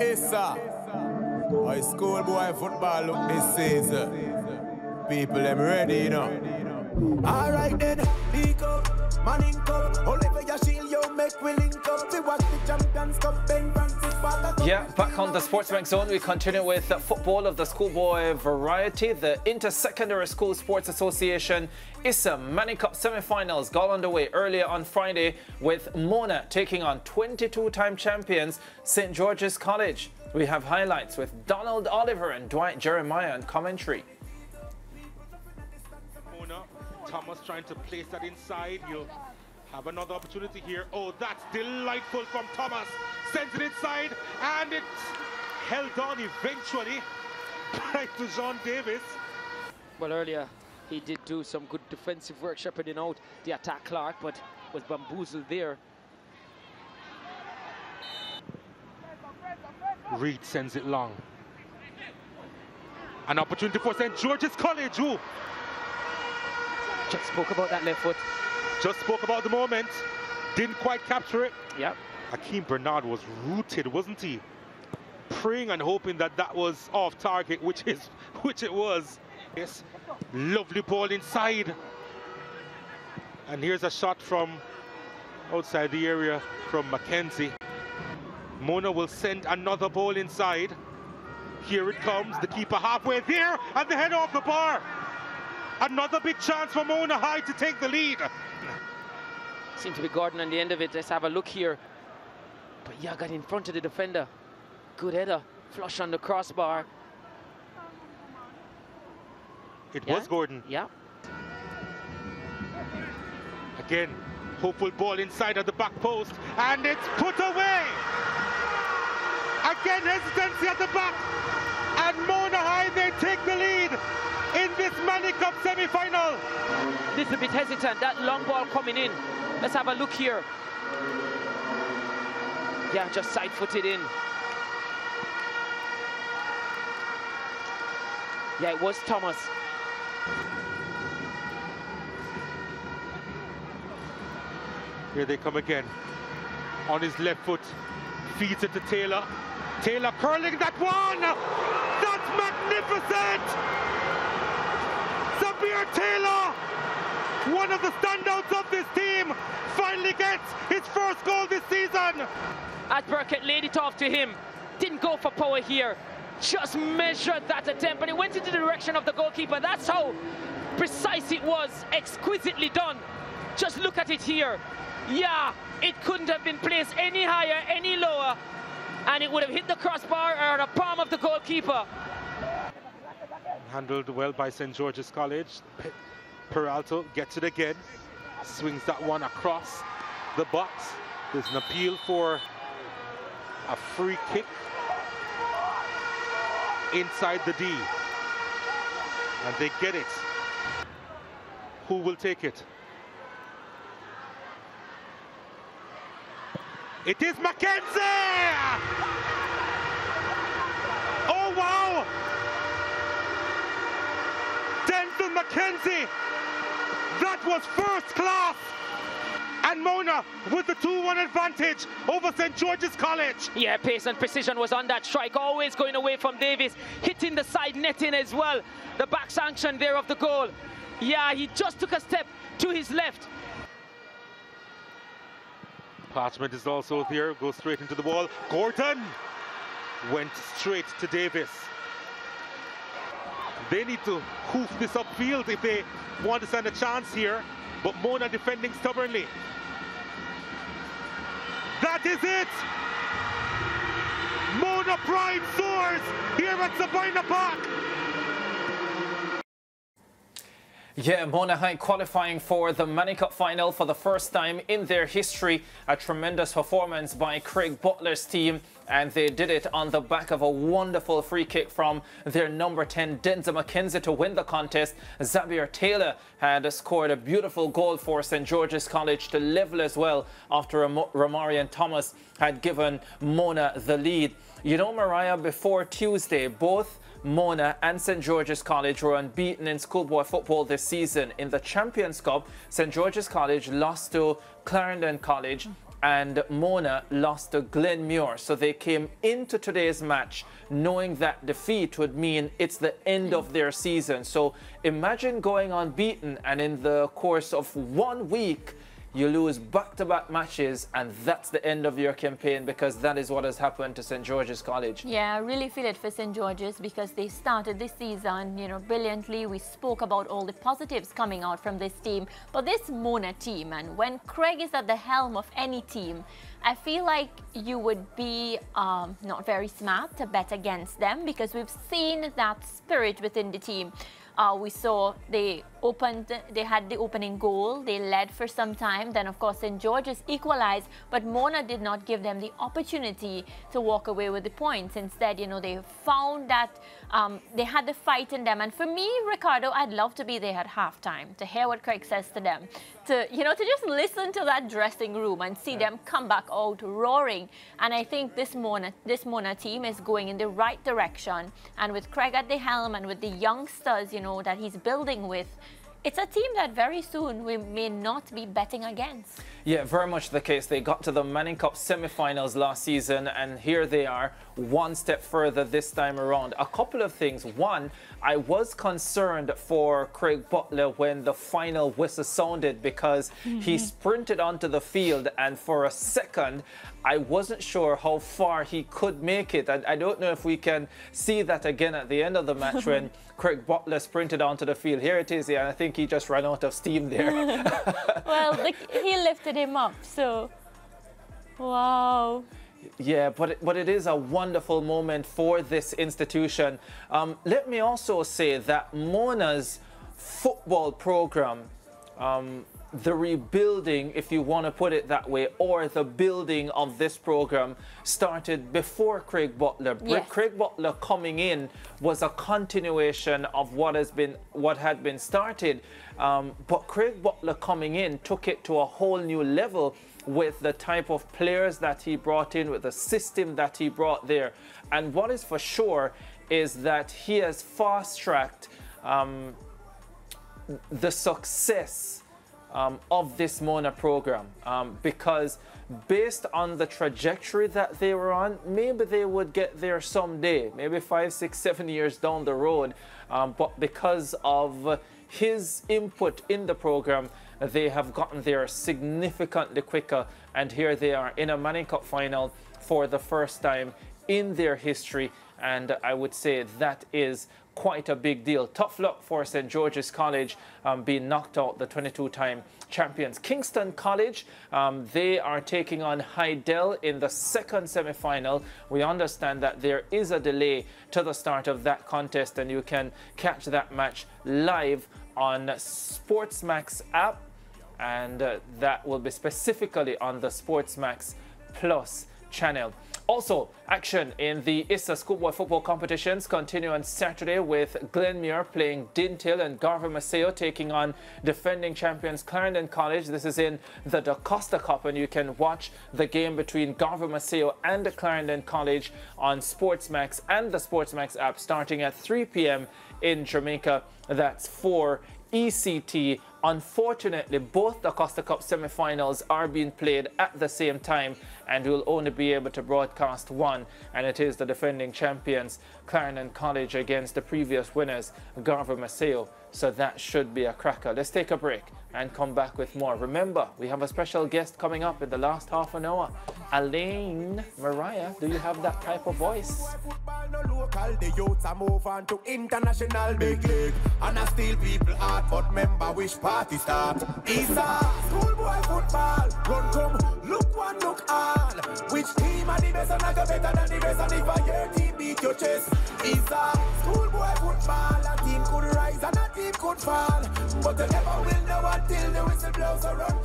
ISSA. High schoolboy football look this season. People them ready, you know. Alright then, Nico, Manning Cup. Oliver Yashil, you make we link up. We watch the Champions Cup, Ben Francis. Yeah, back on the SportsMax Zone, we continue with the football of the schoolboy variety. The Inter-Secondary School Sports Association ISSA Manning Cup semi-finals got underway earlier on Friday with Mona taking on 22-time champions St. George's College. We have highlights with Donald Oliver and Dwight Jeremiah on commentary. Mona, Thomas trying to place that inside. You'll have another opportunity here. Oh, that's delightful from Thomas. Sends it inside, and it's held on eventually by John Davis. Well, earlier he did do some good defensive work, shepherding out the attack Clark, but was bamboozled there. Reed sends it long. An opportunity for St. George's College. Ooh. Just spoke about that left foot. Just spoke about the moment. Didn't quite capture it. Yep. Akeem Bernard was rooted, wasn't he? Praying and hoping that that was off target, which is which it was. Yes, lovely ball inside. And here's a shot from outside the area from Mackenzie. Mona will send another ball inside. Here it comes, the keeper halfway there, and the head off the bar. Another big chance for Mona High to take the lead. Seemed to be Gordon on the end of it. Let's have a look here. But yeah, got in front of the defender. Good header. Flush on the crossbar. It yeah? was Gordon. Yeah. Again, hopeful ball inside at the back post. And it's put away. Again, hesitancy at the back. And Mona High, they take the lead in this Manning Cup semi-final. Little bit hesitant, that long ball coming in. Let's have a look here. Yeah, just side-footed in. Yeah, it was Thomas. Here they come again. On his left foot, feeds it to Taylor. Taylor curling that one! That's magnificent! Zabir Taylor, one of the standouts of this team, finally gets his first goal this season. As Burkett laid it off to him, didn't go for power here, just measured that attempt, but it went into the direction of the goalkeeper. That's how precise it was, exquisitely done. Just look at it here. Yeah, it couldn't have been placed any higher, any lower, and it would have hit the crossbar or the palm of the goalkeeper. Handled well by St. George's College. Peralta gets it again, swings that one across the box. There's an appeal for a free kick inside the D. And they get it. Who will take it? It is Mackenzie! Oh, wow! Denzel Mackenzie! That was first class! And Mona with the 2-1 advantage over St. George's College. Yeah, pace and precision was on that strike, always going away from Davis, hitting the side netting as well. The back sanction there of the goal. Yeah, he just took a step to his left. Parchment is also there, goes straight into the wall. Gordon went straight to Davis. They need to hoof this upfield if they want to stand a chance here. But Mona defending stubbornly. That is it! Mona Pride soars here at Sabina Park. Yeah, Mona High qualifying for the Manning Cup final for the first time in their history. A tremendous performance by Craig Butler's team, and they did it on the back of a wonderful free kick from their number 10, Denzel McKenzie, to win the contest. Xavier Taylor had scored a beautiful goal for St. George's College to level as well after Ramarian Thomas had given Mona the lead. You know, Mariah, before Tuesday, both Mona and St. George's College were unbeaten in schoolboy football this season. In the Champions Cup, St. George's College lost to Clarendon College and Mona lost to Glenmuir. So they came into today's match knowing that defeat would mean it's the end of their season. So imagine going unbeaten and in the course of one week, you lose back-to-back matches and that's the end of your campaign because that is what has happened to St. George's College. Yeah, I really feel it for St. George's because they started this season, you know, brilliantly. We spoke about all the positives coming out from this team, but this Mona team, and when Craig is at the helm of any team, I feel like you would be um, not very smart to bet against them because we've seen that spirit within the team. Uh, we saw they opened, they had the opening goal, they led for some time. Then, of course, St. George's equalized, but Mona did not give them the opportunity to walk away with the points. Instead, you know, they found that um, they had the fight in them. And for me, Ricardo, I'd love to be there at halftime to hear what Craig says to them, to, you know, to just listen to that dressing room and see yeah. them come back out roaring. And I think this Mona, this Mona team is going in the right direction. And with Craig at the helm and with the youngsters, you know, that he's building with, it's a team that very soon we may not be betting against. Yeah, very much the case. They got to the Manning Cup semi-finals last season, and here they are, one step further this time around. A couple of things. One, I was concerned for Craig Butler when the final whistle sounded because mm -hmm. he sprinted onto the field, and for a second, I wasn't sure how far he could make it. And I don't know if we can see that again at the end of the match when Craig Butler sprinted onto the field. Here it is, yeah, I think he just ran out of steam there. well, the, he lifted him up, so wow. Yeah, but it, but it is a wonderful moment for this institution. Um, let me also say that Mona's football program um, the rebuilding, if you want to put it that way, or the building of this program started before Craig Butler. Yes. Craig Butler coming in was a continuation of what has been what had been started. Um, but Craig Butler coming in took it to a whole new level with the type of players that he brought in, with the system that he brought there. And what is for sure is that he has fast-tracked um, the success um, of this Mona program um, because based on the trajectory that they were on, maybe they would get there someday, maybe five, six, seven years down the road. Um, but because of his input in the program, they have gotten there significantly quicker. And here they are in a Manning Cup final for the first time in their history. And I would say that is quite a big deal. Tough luck for St. George's College um, being knocked out, the 22-time champions. Kingston College, um, they are taking on Hydel in the second semi-final. We understand that there is a delay to the start of that contest and you can catch that match live on Sportsmax app and uh, that will be specifically on the Sportsmax Plus channel. Also, action in the ISSA Schoolboy football competitions continue on Saturday with Glenmuir playing Dinthill and Garvey Maceo taking on defending champions Clarendon College. This is in the Da Costa Cup and you can watch the game between Garvey Maceo and Clarendon College on Sportsmax and the Sportsmax app starting at 3 p.m. in Jamaica. That's for ECT Unfortunately, both the Costa Cup semi-finals are being played at the same time and we'll only be able to broadcast one and it is the defending champions Clarendon College against the previous winners Garvey Maceo. So that should be a cracker. Let's take a break and come back with more. Remember, we have a special guest coming up in the last half an hour. Alaine Mariah, do you have that type of voice? And still people but member party start. ISSA, schoolboy football. Run come, look one, look all. Which team are the best and I go better than the rest? And if I your team beat your chest. it's ISSA, schoolboy football. A team could rise and a team could fall. But you never will know until the whistle blows around